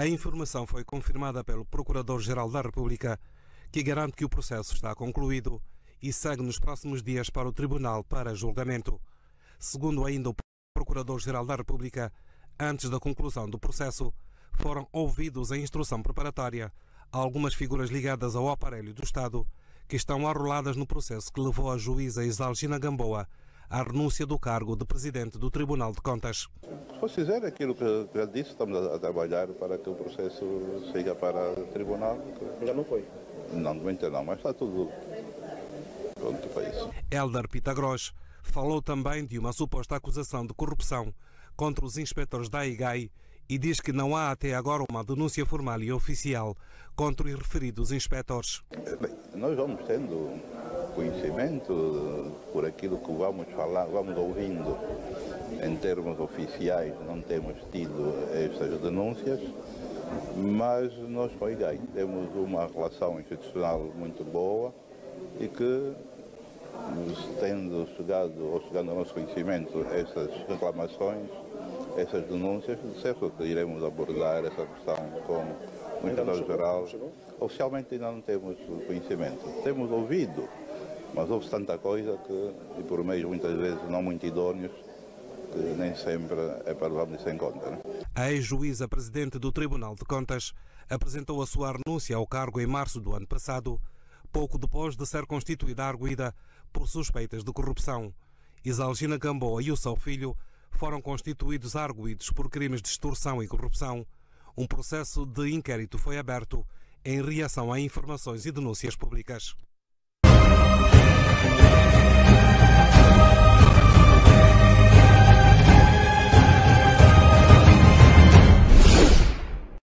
A informação foi confirmada pelo Procurador-Geral da República, que garante que o processo está concluído e segue nos próximos dias para o Tribunal para julgamento. Segundo ainda o Procurador-Geral da República, antes da conclusão do processo, foram ouvidos em instrução preparatória algumas figuras ligadas ao aparelho do Estado que estão arroladas no processo que levou a juíza Isalgina Gamboa à renúncia do cargo de presidente do Tribunal de Contas. Se fizer aquilo que já disse, estamos a trabalhar para que o processo siga para o Tribunal. Já não foi? Não, de momento não, mas está tudo pronto para isso. Eldar Pitagros falou também de uma suposta acusação de corrupção contra os inspectores da IGAI e diz que não há até agora uma denúncia formal e oficial contra os referidos inspectores. Bem, nós vamos tendo conhecimento por aquilo que vamos falar, vamos ouvindo termos oficiais, não temos tido estas denúncias, mas nós com a IGAI temos uma relação institucional muito boa e que tendo chegado ou chegando ao nosso conhecimento essas reclamações, essas denúncias, de certo que iremos abordar essa questão com o Inspetor-Geral. Oficialmente ainda não temos conhecimento. Temos ouvido, mas houve tanta coisa que, e por meios muitas vezes não muito idôneos, que nem sempre é para levarmos isso em conta. Né? A ex-juíza presidente do Tribunal de Contas apresentou a sua renúncia ao cargo em março do ano passado, pouco depois de ser constituída arguida por suspeitas de corrupção. Isalgina Gamboa e o seu filho foram constituídos arguídos por crimes de extorsão e corrupção. Um processo de inquérito foi aberto em reação a informações e denúncias públicas.